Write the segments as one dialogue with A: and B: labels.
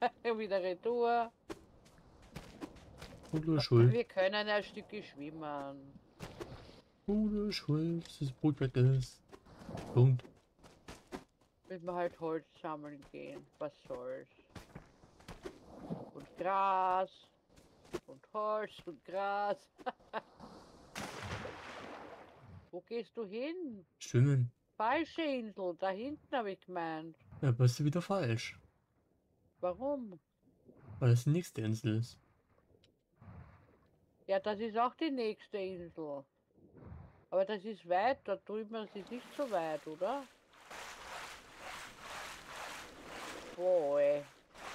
A: Wieder retour.
B: Oder schuld.
A: Wir können ein Stückchen schwimmen.
B: Oder schuld, das Boot weg ist. Punkt.
A: Müssen wir halt Holz sammeln gehen. Was soll's. Und Gras. Und Holz und Gras. Wo gehst du hin?
B: Schwimmen.
A: Falsche Insel. Da hinten habe ich gemeint.
B: Ja, aber ist wieder falsch.
A: Warum?
B: Weil das die nächste Insel ist.
A: Ja, das ist auch die nächste Insel. Aber das ist weit, da drüben ist nicht so weit, oder? Boy.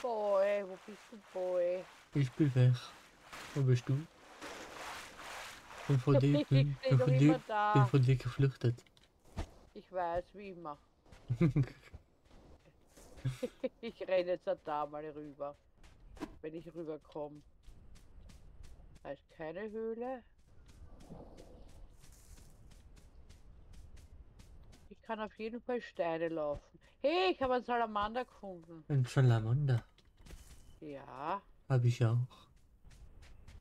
A: Boy, wo bist du, Boy?
B: Ich bin weg. Wo bist du? Bin von dir,
A: Ich
B: bin, bin von dir, bin von dir geflüchtet.
A: Ich weiß, wie immer. Ich renne jetzt da mal rüber. Wenn ich rüberkomme. Da ist keine Höhle. Ich kann auf jeden Fall Steine laufen. Hey, ich habe einen Salamander gefunden.
B: Ein Salamander.
A: Ja.
B: Habe ich auch.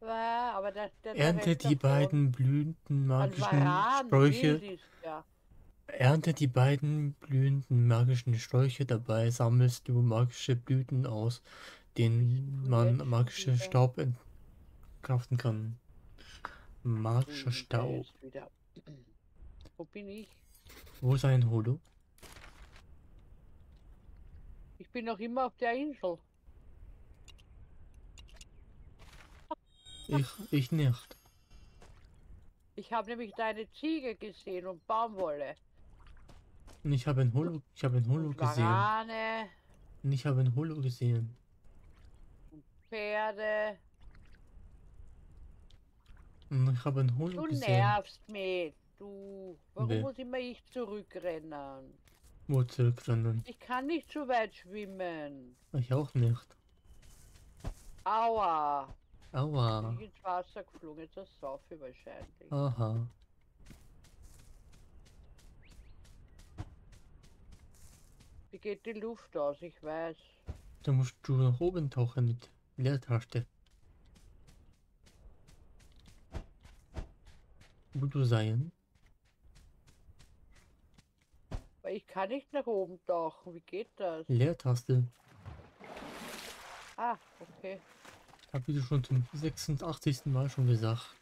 A: Ja, aber der, der,
B: Ernte die
A: davon-
B: beiden blühenden magischen
A: Varan,
B: Sträuche.
A: der.
B: Ernte die beiden blühenden magischen Sträuche, dabei sammelst du magische Blüten aus, denen man magische? Staub entkraften kann. Magischer
A: Hm,
B: Staub.
A: Wo bin ich?
B: Wo ist ein Holo?
A: Ich bin noch immer auf der Insel.
B: Ich, ich nicht.
A: Ich habe nämlich deine Ziege gesehen und Baumwolle.
B: Ich habe ein Holo, ich habe ein Holo gesehen.
A: Warane,
B: Und ich habe ein Holo gesehen.
A: Pferde.
B: Und ich habe ein Holo
A: Du
B: gesehen.
A: nervst mich. Du. Warum
B: Wer?
A: muss immer ich zurückrennen?
B: Wo zurückrennen?
A: Ich kann nicht so weit schwimmen.
B: Ich auch nicht.
A: Aua.
B: Aua.
A: Bin ich ins Wasser geflogen. Jetzt das Saufe wahrscheinlich.
B: Aha.
A: Wie geht die Luft aus? Ich weiß.
B: Da musst du nach oben tauchen mit Leertaste. Wo du sein?
A: Aber ich kann nicht nach oben tauchen. Wie geht das?
B: Leertaste.
A: Ah, okay.
B: Hab ich dir schon zum 86. Mal schon gesagt.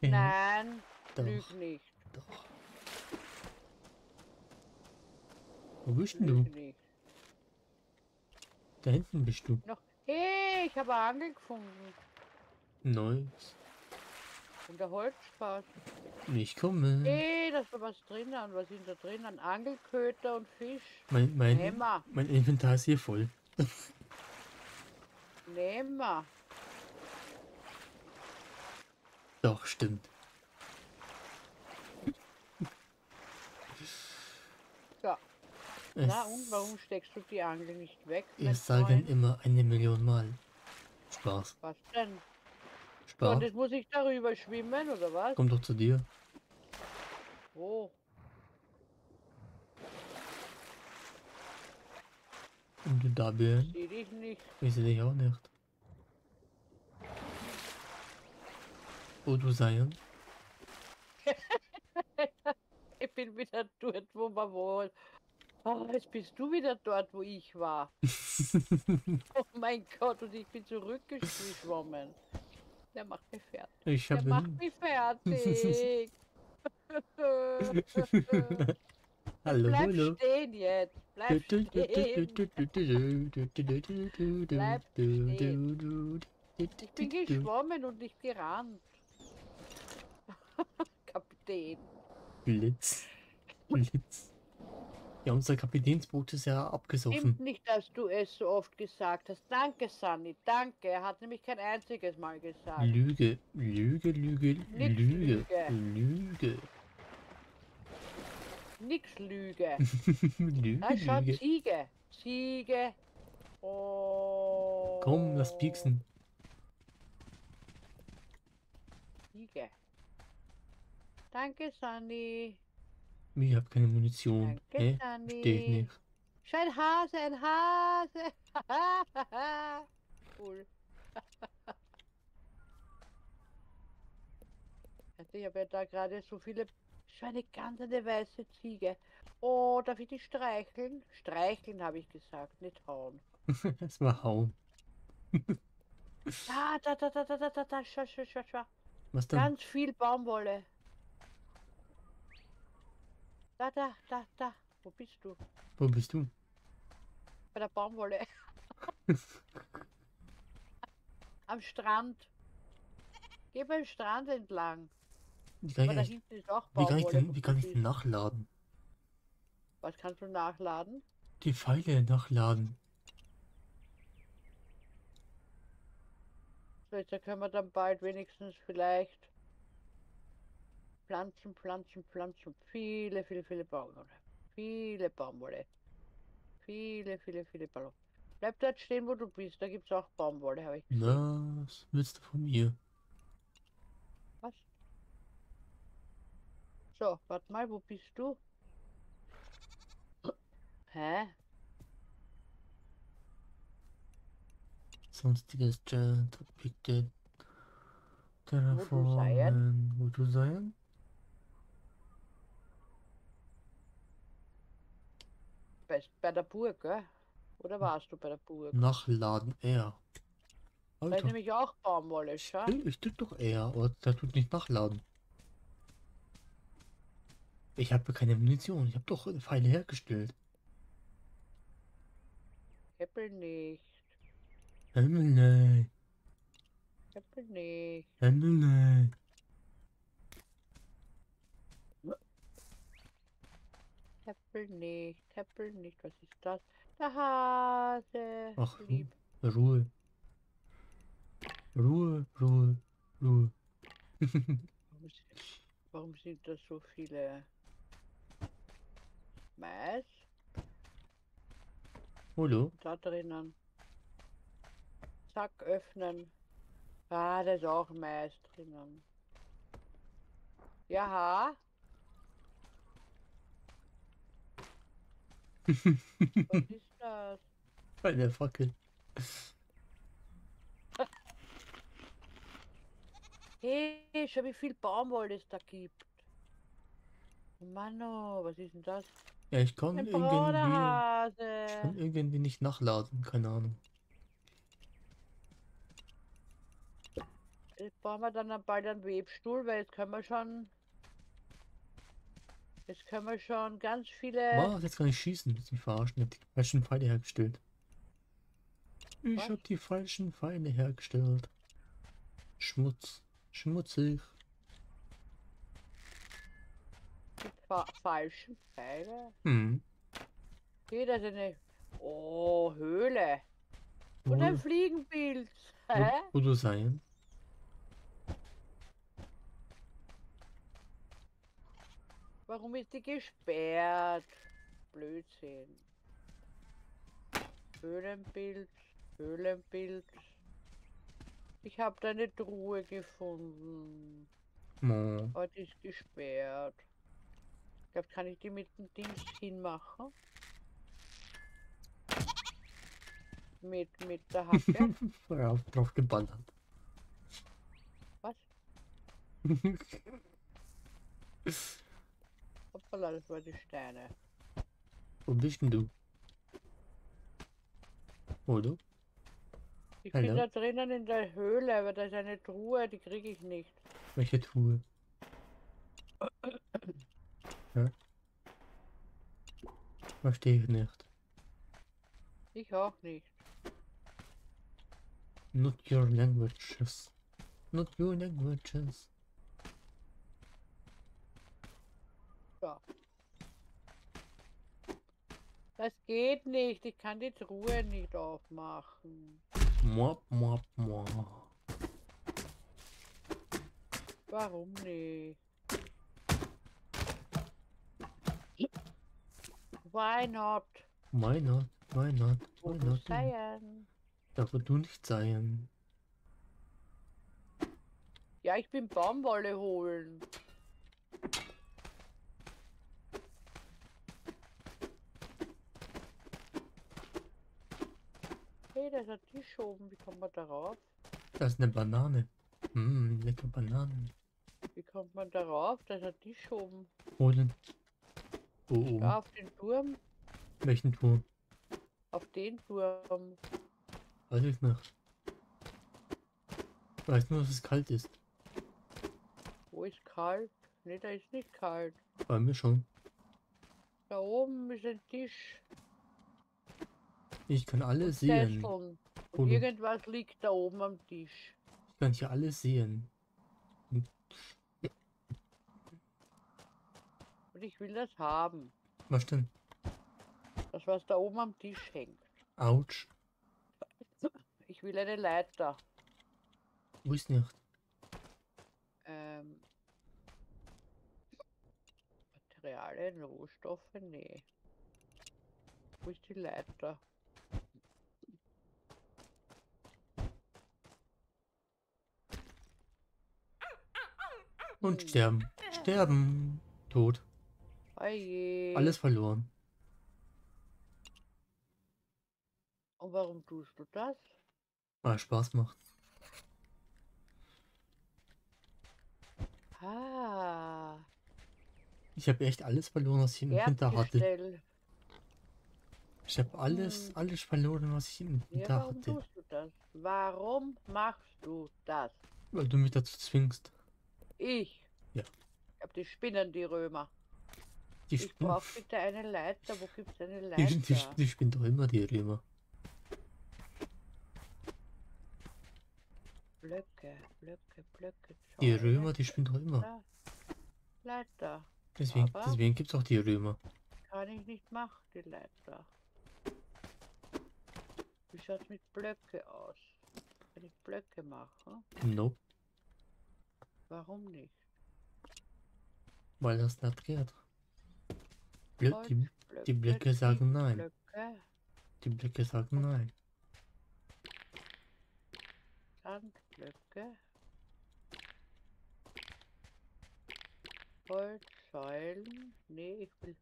A: Nein,
B: doch,
A: lüg nicht.
B: doch. Wo bist denn du? Da hinten bist du.
A: Noch. Hey, ich habe Angel gefunden.
B: Nice.
A: Und der Holzspat.
B: Ich komme.
A: Hey, da ist da was drinnen. Was ist da drinnen? Angelköter und Fisch.
B: Mein, mein, mein Inventar ist hier voll.
A: Nehmen wir.
B: Doch, stimmt.
A: Ja.
B: Es,
A: Na und warum steckst du die Angel nicht weg?
B: Ich sage
A: Freund?
B: immer eine Million Mal. Spaß.
A: Was denn?
B: Spaß.
A: und jetzt muss ich darüber schwimmen, oder was?
B: Komm doch zu dir.
A: Wo?
B: Und du da bist.
A: Seh dich nicht.
B: Ich sehe dich auch nicht. Wo du sein?
A: Ich bin wieder dort, wo man wohl. Ah, jetzt bist du wieder dort, wo ich war. Oh mein Gott, und ich bin zurückgeschwommen. Der macht mich fertig.
B: ich
A: Der macht mich fertig.
B: Hallo,
A: Bleib
B: hallo.
A: stehen jetzt. Bleib stehen. Bleib Ich bin geschwommen und nicht gerannt. Kapitän.
B: Blitz. Blitz. Ja, unser Kapitänsboot ist ja abgesoffen.
A: Stimmt nicht, dass du es so oft gesagt hast. Danke, Sunny. Danke. Er hat nämlich kein einziges Mal gesagt.
B: Lüge, Lüge, Lüge,
A: Nix
B: Lüge,
A: Lüge.
B: Lüge.
A: Nix Lüge.
B: Lüge,
A: Da schau,
B: Lüge.
A: Ziege. Ziege. Oh.
B: Komm, lass pieksen.
A: Ziege. Danke, Sunny.
B: Ich hab keine Munition.
A: Danke,
B: Hä? Versteh ich nicht.
A: Schau, ein Hase, ein Hase. cool. Also ich habe ja da gerade so viele. Schau, eine ganz eine weiße Ziege. Oh, darf ich die streicheln? Streicheln habe ich gesagt, nicht hauen.
B: Erstmal hauen.
A: Da, da, da, da, da, da, da, da, schau, schau, schau, schau.
B: Was denn?
A: Ganz viel Baumwolle. Da, da, da, da. Wo bist du?
B: Wo bist du?
A: Bei der Baumwolle. Am Strand. Geh beim Strand entlang.
B: Wie kann
A: Aber
B: ich,
A: auch
B: wie kann ich
A: Baumwolle.
B: denn, wie kann ich denn nachladen?
A: Was kannst du nachladen?
B: Die Pfeile nachladen.
A: So, jetzt können wir dann bald wenigstens vielleicht Pflanzen, Pflanzen, Pflanzen. Viele, viele, viele Baumwolle. Viele Baumwolle. Viele, viele, viele Ballon. Bleib dort stehen, wo du bist. Da gibt es auch Baumwolle, habe ich gesehen.
B: Was willst du von mir?
A: Was? So, warte mal, wo bist du? Hä?
B: Sonstiges Chat, Objekte? Terraformen, wo du sein?
A: Bei, bei der Burg, gell? Oder warst du bei der Burg?
B: Nachladen, R.
A: Da ist
B: Alter,
A: nämlich auch Baumwolle, schau.
B: ich, ich drück doch R, aber der tut nicht nachladen. Ich habe keine Munition, ich habe doch Pfeile hergestellt.
A: Heppel nicht. Heppel nicht. Heppel nicht. Heppel nicht. Was ist das? Der Hase.
B: Ach,
A: Lieb.
B: Ruhe. Ruhe, Ruhe, Ruhe.
A: Warum, si- warum sind da so viele Mais
B: Hallo?
A: da drinnen? Zack, öffnen. Ah, da ist auch Mais drinnen. Ja. Was ist das?
B: Eine Fackel.
A: Hey, schau, wie viel Baumwolle es da gibt. Mann, oh, was ist denn das?
B: Ja, ich kann
A: Ein
B: irgendwie, ich kann irgendwie nicht nachladen, keine Ahnung.
A: Jetzt brauchen wir dann bald einen Webstuhl, weil jetzt können wir schon. Jetzt können wir schon ganz viele.
B: Was? Jetzt kann ich schießen. Willst mich verarschen? Ich hab die falschen Pfeile hergestellt. Ich
A: Was?
B: hab die falschen Pfeile hergestellt. Schmutz. Schmutzig.
A: Die fa falschen Pfeile.
B: Hm.
A: Hier, das ist eine. Oh, Höhle. Und ein
B: Wo,
A: Fliegenpilz.
B: wo,
A: Hä?
B: wo du sein?
A: Warum ist die gesperrt? Blödsinn. Höhlenpilz, Höhlenpilz. Ich habe da eine Truhe gefunden.
B: Mo.
A: Aber die ist gesperrt. Ich glaube, kann ich die mit dem Dings hinmachen? Mit, mit der Hacke?
B: Ja, drauf geballert.
A: Was? Das war die Steine.
B: Wo bist denn du? Oder?
A: Ich bin
B: Hallo?
A: da drinnen in der Höhle, aber da ist eine Truhe, die kriege ich nicht.
B: Welche Truhe? Ja? Verstehe ich nicht.
A: Ich auch nicht.
B: Not your languages. Not your languages.
A: So. Das geht nicht, ich kann die Truhe nicht aufmachen.
B: Moab, moab, moab.
A: Warum nicht? Why not?
B: Why not? Why not? Why not?
A: sein?
B: Darf du nicht sein.
A: Ja, ich bin Baumwolle holen. Da ist Tisch oben. Wie kommt man darauf?
B: Da ist eine Banane. Hm, lecker Banane.
A: Wie kommt man darauf? Da ist ein Tisch oben.
B: Wo denn? Wo oben?
A: Da auf den Turm.
B: Welchen Turm?
A: Auf den Turm.
B: Weiß ich nicht. Ich weiß nur, dass es kalt ist.
A: Wo ist kalt? Ne, da ist nicht kalt.
B: Bei mir schon.
A: Da oben ist ein Tisch.
B: Ich kann alle
A: und
B: sehen.
A: Und irgendwas liegt da oben am Tisch.
B: Ich kann hier alles sehen.
A: Und ich will das haben.
B: Was denn?
A: Das, was da oben am Tisch hängt.
B: Autsch.
A: Ich will eine Leiter.
B: Wo ist nicht?
A: Ähm, Materialien, Rohstoffe, nee. Wo ist die Leiter?
B: Und sterben. Sterben. Tot.
A: Oje.
B: Alles verloren.
A: Und warum tust du das?
B: Weil Spaß macht.
A: Ah,
B: Ich habe echt alles verloren, was ich im Inventar hatte. Ich habe alles,
A: Hm.
B: alles verloren, was ich im
A: Ja,
B: Inventar
A: warum
B: hatte.
A: tust du das? Warum machst du das?
B: Weil du mich dazu zwingst.
A: Ich.
B: Ja.
A: Ich hab die Spinnen, die Römer.
B: Die
A: Ich
B: spinnen.
A: brauch bitte eine Leiter. Wo gibt's eine
B: Die,
A: Leiter?
B: die, die spinnen doch immer die Römer.
A: Blöcke, Blöcke, Blöcke.
B: Die
A: Zäune,
B: Römer, die spinnen doch immer.
A: Leiter.
B: Deswegen,
A: Aber-
B: deswegen gibt es auch die Römer.
A: Kann ich nicht machen, die Leiter. Wie schaut's mit Blöcke aus? Kann ich Blöcke machen?
B: Nope,
A: Warum nicht?
B: weil das nicht geht. Blö die, die Blöcke sagen nein.
A: Blöcke,
B: Die Blöcke sagen nein.
A: Sandblöcke. Holzsäulen. Nee, ich will.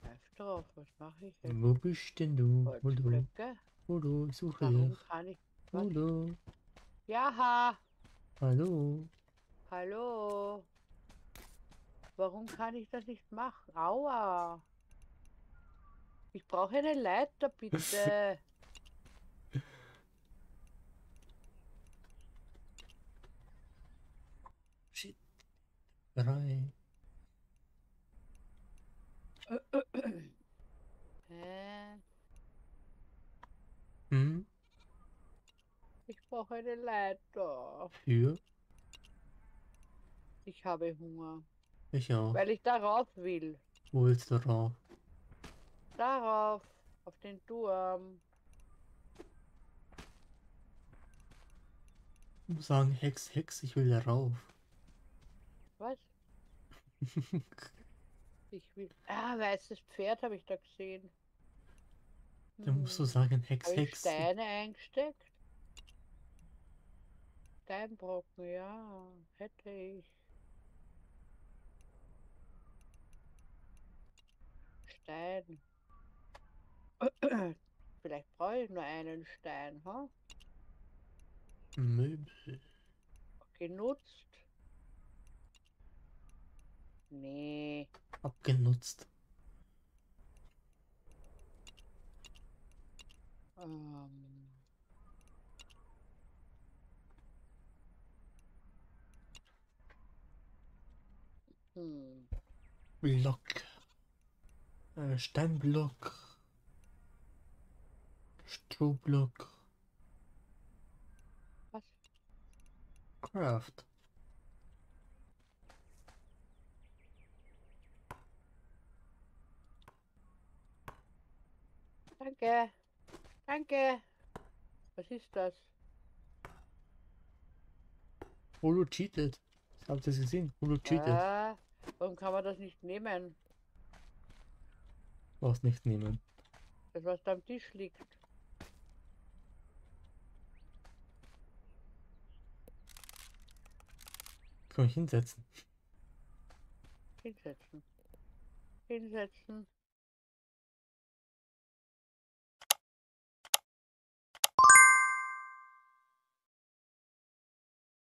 A: Greif drauf, was mache ich jetzt?
B: Wo bist denn du?
A: Holzblöcke.
B: Du? Ich suche
A: Warum
B: dich.
A: kann ich.
B: Wo
A: was?
B: Hallo?
A: hallo. Warum kann ich das nicht machen? Aua. Ich brauche eine Leiter, bitte.
B: Shit. Drei.
A: Hä?
B: Hm?
A: Ich brauche eine Leiter.
B: Für?
A: Ich habe Hunger.
B: Ich auch.
A: Weil ich darauf will.
B: Wo willst du drauf?
A: Darauf. Auf den Turm.
B: Ich muss sagen, Hex, Hex, ich will da rauf.
A: Was? Ich will. Ah, weißes Pferd habe ich da gesehen.
B: Dann musst du
A: Hm.
B: sagen, Hex, Hex.
A: Steine eingesteckt? Steinbrocken, ja, hätte ich. Stein. Vielleicht brauche ich nur einen Stein, ha?
B: Möbel.
A: Genutzt? Nee.
B: Abgenutzt.
A: Ähm. Hm.
B: Block. Äh, Steinblock. Strohblock.
A: Was?
B: Craft.
A: Danke. Danke. Was ist das?
B: Holo cheatet. Habt ihr das gesehen? Holo cheatet.
A: Ah, warum kann man das nicht nehmen?
B: Brauchst nicht nehmen.
A: Das, was da am Tisch liegt.
B: Kann ich hinsetzen.
A: Hinsetzen. Hinsetzen.